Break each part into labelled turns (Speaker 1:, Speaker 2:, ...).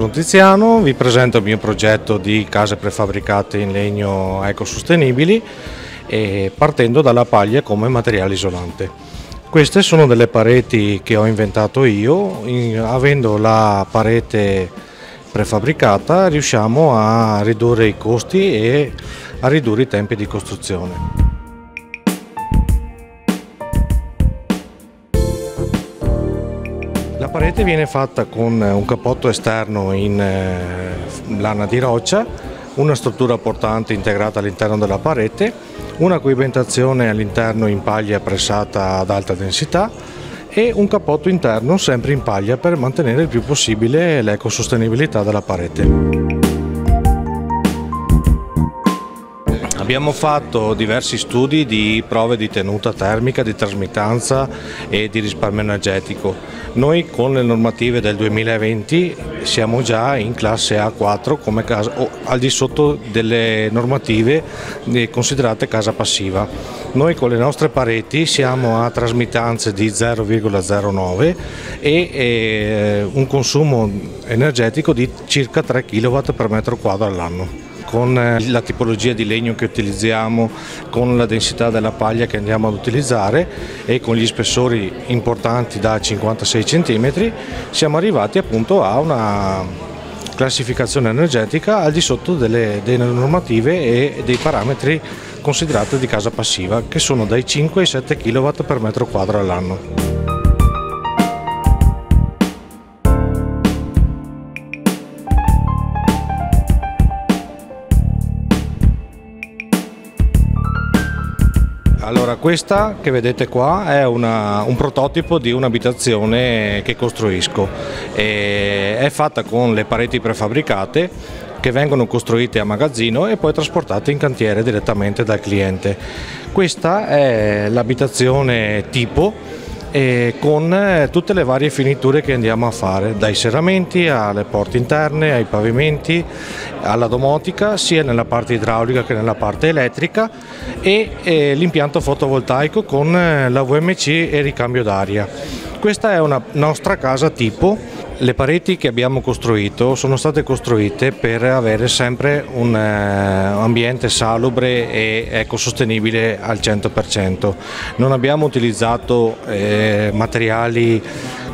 Speaker 1: Sono Tiziano, vi presento il mio progetto di case prefabbricate in legno ecosostenibili partendo dalla paglia come materiale isolante. Queste sono delle pareti che ho inventato io, avendo la parete prefabbricata riusciamo a ridurre i costi e a ridurre i tempi di costruzione. Parete viene fatta con un cappotto esterno in eh, lana di roccia, una struttura portante integrata all'interno della parete, una coibentazione all'interno in paglia pressata ad alta densità e un cappotto interno sempre in paglia per mantenere il più possibile l'ecosostenibilità della parete. Abbiamo fatto diversi studi di prove di tenuta termica, di trasmittanza e di risparmio energetico. Noi con le normative del 2020 siamo già in classe A4 come casa, al di sotto delle normative considerate casa passiva. Noi con le nostre pareti siamo a trasmittanze di 0,09 e eh, un consumo energetico di circa 3 kW per metro quadro all'anno con eh, la tipologia di legno che utilizziamo, con la densità della paglia che andiamo ad utilizzare e con gli spessori importanti da 56 cm siamo arrivati appunto a una classificazione energetica al di sotto delle, delle normative e dei parametri considerati di casa passiva che sono dai 5 ai 7 kW per metro quadro all'anno. Questa che vedete qua è una, un prototipo di un'abitazione che costruisco. E è fatta con le pareti prefabbricate che vengono costruite a magazzino e poi trasportate in cantiere direttamente dal cliente. Questa è l'abitazione tipo con eh, tutte le varie finiture che andiamo a fare, dai serramenti alle porte interne, ai pavimenti, alla domotica, sia nella parte idraulica che nella parte elettrica e, e l'impianto fotovoltaico con eh, la VMC e ricambio d'aria. Questa è una nostra casa tipo le pareti che abbiamo costruito sono state costruite per avere sempre un eh, ambiente salubre e ecosostenibile al 100%. Non abbiamo utilizzato eh, materiali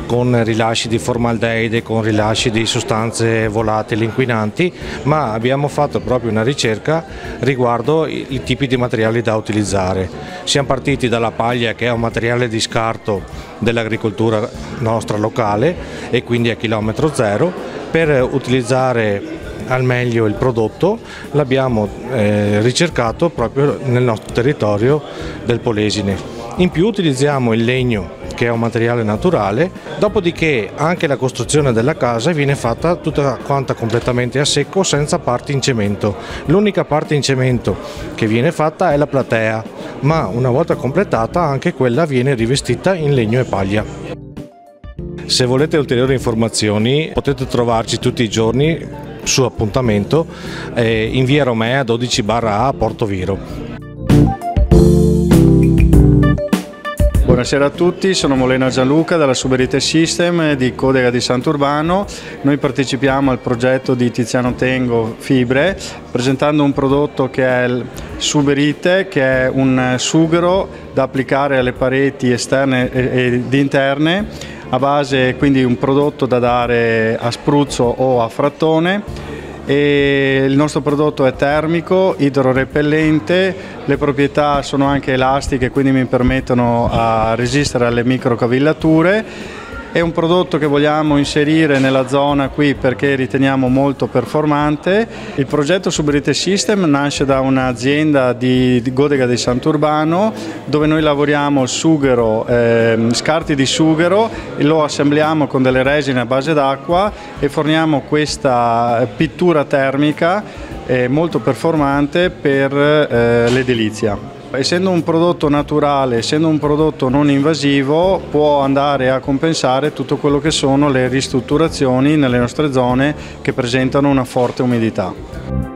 Speaker 1: con rilasci di formaldeide, con rilasci di sostanze volatili inquinanti, ma abbiamo fatto proprio una ricerca riguardo i, tipi di materiali da utilizzare. Siamo partiti dalla paglia che è un materiale di scarto dell'agricoltura nostra locale e quindi a chilometro zero per utilizzare al meglio il prodotto l'abbiamo eh, ricercato proprio nel nostro territorio del Polesine. In più utilizziamo il legno che è un materiale naturale, dopodiché anche la costruzione della casa viene fatta tutta quanta completamente a secco senza parti in cemento. L'unica parte in cemento che viene fatta è la platea, ma una volta completata anche quella viene rivestita in legno e paglia. Se volete ulteriori informazioni potete trovarci tutti i giorni su appuntamento eh, in via Romea 12 A a Porto Viro.
Speaker 2: Buonasera a tutti, sono Molena Gianluca dalla Suberite System di Codega di Sant'Urbano. Noi partecipiamo al progetto di Tiziano Tengo Fibre presentando un prodotto che è il Suberite, che è un sughero da applicare alle pareti esterne ed interne a base quindi un prodotto da dare a spruzzo o a frattone e il nostro prodotto è termico, idrorepellente, le proprietà sono anche elastiche quindi mi permettono a resistere alle microcavillature è un prodotto che vogliamo inserire nella zona qui perché riteniamo molto performante. Il progetto Subrite System nasce da un'azienda di, Godega di Sant'Urbano dove noi lavoriamo sughero, eh, scarti di sughero lo assembliamo con delle resine a base d'acqua e forniamo questa pittura termica eh, molto performante per eh, l'edilizia. Essendo un prodotto naturale, essendo un prodotto non invasivo, può andare a compensare tutto quello che sono le ristrutturazioni nelle nostre zone che presentano una forte umidità.